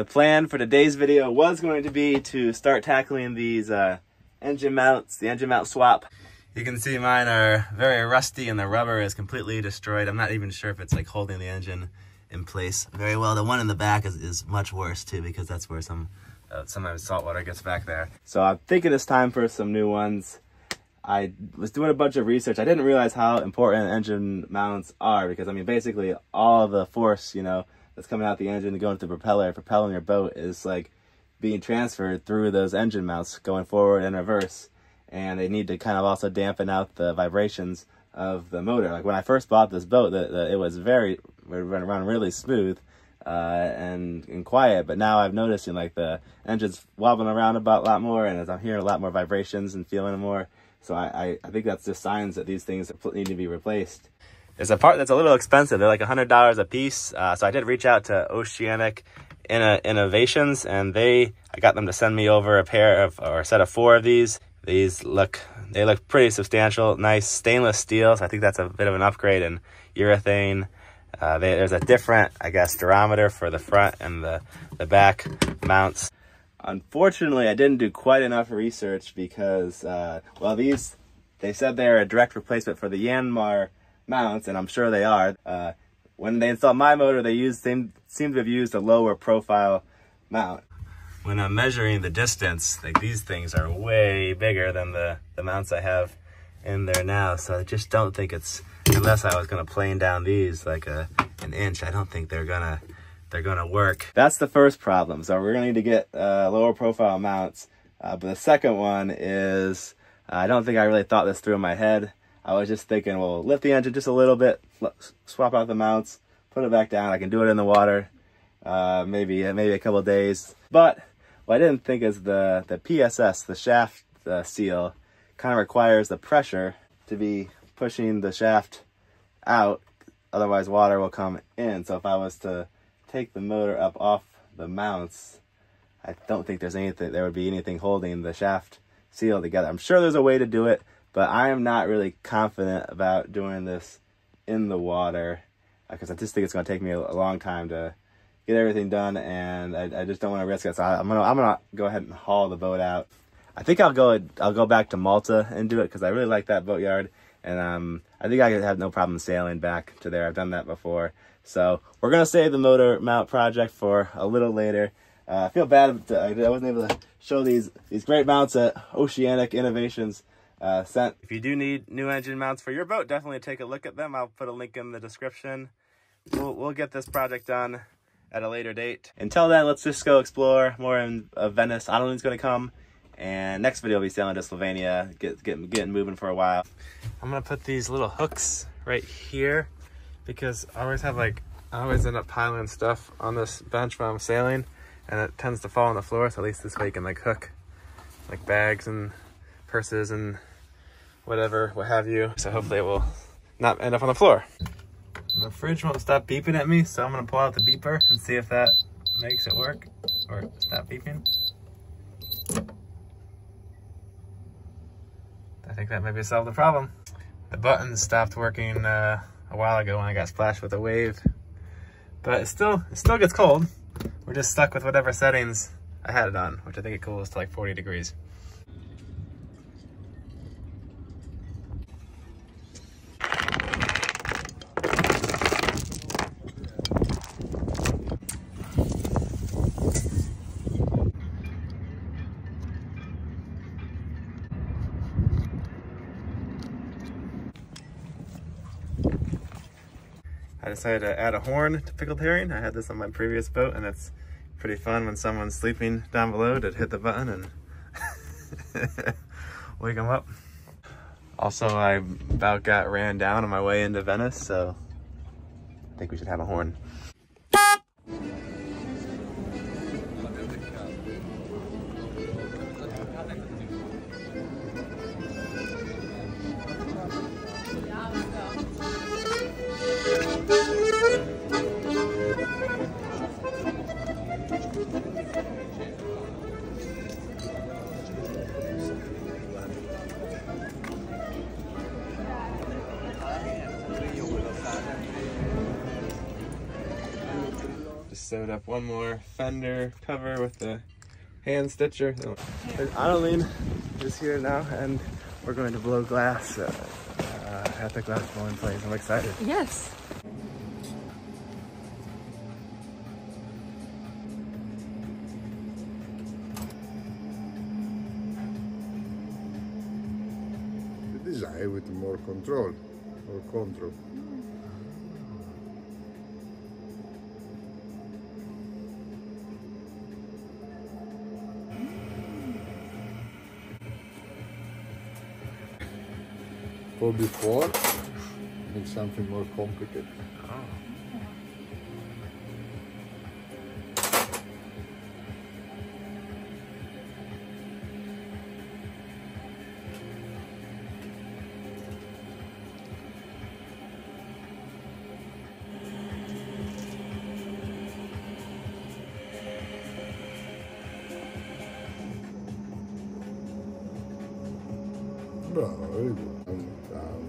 The plan for today's video was going to be to start tackling these uh, engine mounts, the engine mount swap. You can see mine are very rusty and the rubber is completely destroyed. I'm not even sure if it's like holding the engine in place very well. The one in the back is, is much worse too because that's where some uh, sometimes salt water gets back there. So I'm thinking it's time for some new ones. I was doing a bunch of research. I didn't realize how important engine mounts are because I mean basically all the force, you know, that's coming out the engine and going to the propeller, propelling your boat is like being transferred through those engine mounts going forward and reverse. And they need to kind of also dampen out the vibrations of the motor. Like when I first bought this boat, the, the, it was very, run really smooth uh, and, and quiet. But now I've noticed in like the engine's wobbling around about a lot more and as I'm hearing a lot more vibrations and feeling more. So I, I, I think that's just signs that these things need to be replaced. There's a part that's a little expensive. They're like $100 a piece. Uh, so I did reach out to Oceanic Innovations and they, I got them to send me over a pair of, or a set of four of these. These look, they look pretty substantial, nice stainless steel. So I think that's a bit of an upgrade in urethane. Uh, they, there's a different, I guess, durometer for the front and the, the back mounts. Unfortunately, I didn't do quite enough research because, uh, well, these, they said they're a direct replacement for the Yanmar mounts, and I'm sure they are. Uh, when they installed my motor, they used seem, seem to have used a lower profile mount. When I'm measuring the distance, like these things are way bigger than the, the mounts I have in there now, so I just don't think it's, unless I was gonna plane down these like a, an inch, I don't think they're gonna they're gonna work. That's the first problem. So we're gonna need to get uh, lower profile mounts. Uh, but the second one is, uh, I don't think I really thought this through in my head. I was just thinking, well, lift the engine just a little bit, swap out the mounts, put it back down. I can do it in the water, uh, maybe maybe a couple days. But what I didn't think is the, the PSS, the shaft uh, seal, kind of requires the pressure to be pushing the shaft out. Otherwise water will come in. So if I was to take the motor up off the mounts, I don't think there's anything, there would be anything holding the shaft seal together. I'm sure there's a way to do it, but I am not really confident about doing this in the water because uh, I just think it's going to take me a, a, long time to get everything done, and I, I just don't want to risk it. So I, am gonna I'm gonna go ahead and haul the boat out. I think I'll go I'll go back to Malta and do it because I really like that boatyard, and um I think I could have no problem sailing back to there. I've done that before. So we're gonna save the motor mount project for a little later. Uh, I feel bad I wasn't able to show these these great mounts at Oceanic Innovations uh, sent. If you do need new engine mounts for your boat, definitely take a look at them. I'll put a link in the description. We'll, we'll get this project done at a later date. Until then, let's just go explore more in uh, Venice. Adeline's gonna come, and next video will be sailing to Slovenia, get, get, getting moving for a while. I'm gonna put these little hooks right here because I always have like, I always end up piling stuff on this bench when I'm sailing and it tends to fall on the floor. So at least this way you can like hook like bags and purses and whatever, what have you. So hopefully it will not end up on the floor. The fridge won't stop beeping at me, so I'm gonna pull out the beeper and see if that makes it work or stop beeping. I think that maybe solved the problem. The buttons stopped working uh, a while ago when I got splashed with a wave, but it still, it still gets cold. We're just stuck with whatever settings I had it on, which I think it cools to like 40 degrees. Decided to add a horn to pickled herring. I had this on my previous boat and it's pretty fun when someone's sleeping down below to hit the button and wake them up. Also, I about got ran down on my way into Venice, so I think we should have a horn. Sewed up one more fender cover with the hand stitcher. Annalene is here now and we're going to blow glass uh, uh, at the glass blowing place. I'm excited. Yes. The design with more control or control. For before, make something more complicated. Bravo, very good. And, um,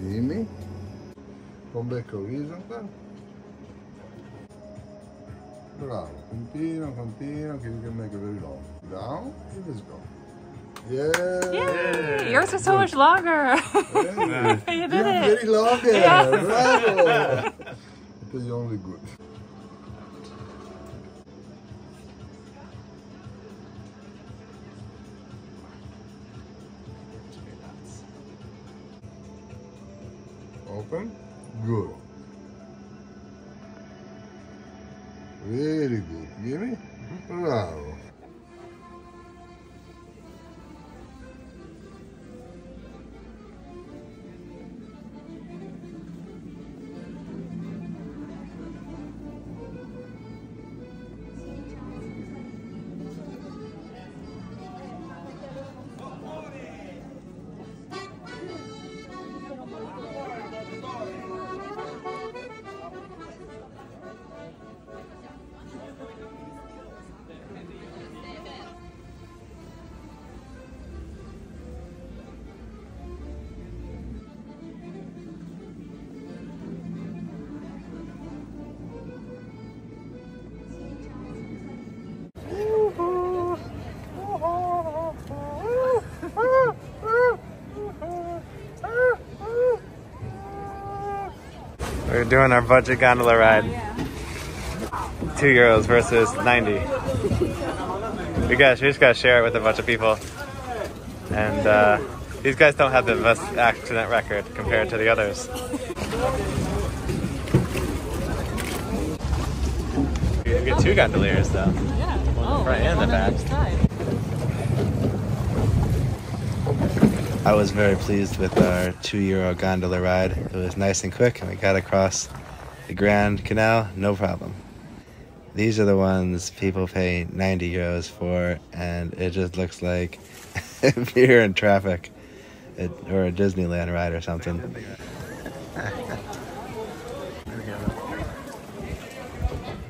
gimme. Come back horizontal. Bravo. Continue, continue, you can make it very long. Down, and let's go. Yeah. Yay! Yours is so much longer. Yeah. you did Yeah, it. very long. Yeah. Bravo. It is only good. Open. Good. Very good. Gimme. Mm-hmm. Bravo. Doing our budget gondola ride. Two euros versus 90. We got we just gotta share it with a bunch of people. And uh, these guys don't have the best accident record compared to the others. You get two gondoliers though. Yeah. Oh, front and the one on back. I was very pleased with our two euro gondola ride. It was nice and quick, and we got across the Grand Canal, no problem. These are the ones people pay 90 euros for, and it just looks like if you're in traffic it, or a Disneyland ride or something.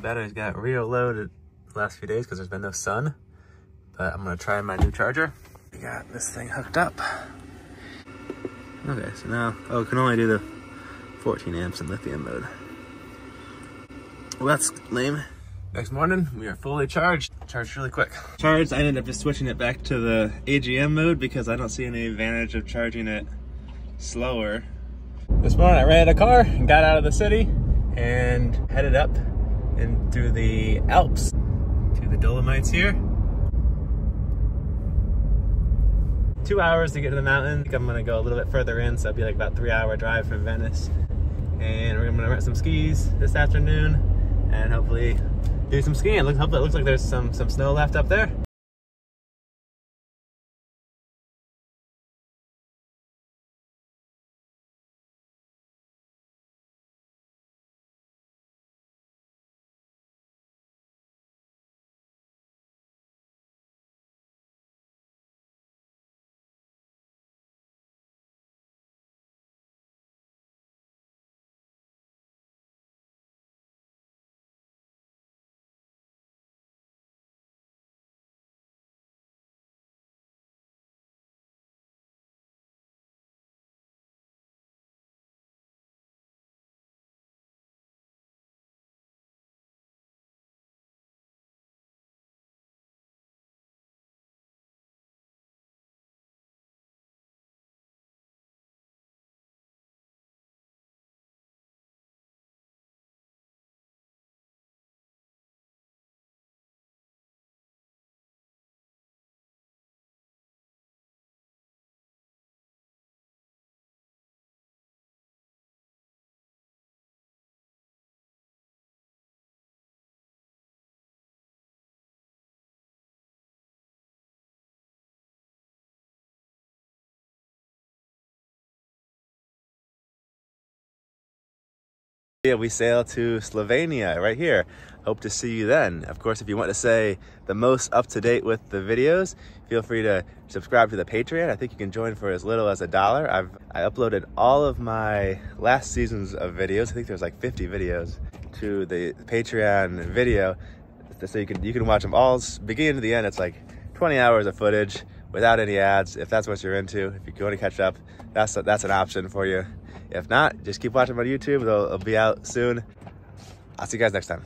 Batteries got real low the last few days because there's been no sun, but I'm gonna try my new charger. We got this thing hooked up. Okay, so now, oh, it can only do the 14 amps in lithium mode. Well, that's lame. Next morning, we are fully charged. Charged really quick. Charged, I ended up just switching it back to the AGM mode because I don't see any advantage of charging it slower. This morning, I rented a car and got out of the city and headed up into the Alps to the Dolomites here. Two hours to get to the mountain. I'm gonna go a little bit further in, so it'll be like about three hour drive from Venice. And we're gonna rent some skis this afternoon and hopefully do some skiing. Look, hopefully it looks like there's some, some snow left up there. Yeah, we sail to Slovenia right here. Hope to see you then. Of course, if you want to say the most up to date with the videos, feel free to subscribe to the Patreon. I think you can join for as little as a dollar. I've I uploaded all of my last seasons of videos. I think there's like 50 videos to the Patreon video, so you can you can watch them all beginning to the end. It's like 20 hours of footage without any ads. If that's what you're into, if you want to catch up, that's a, that's an option for you. If not, just keep watching my YouTube. They'll, they'll be out soon. I'll see you guys next time.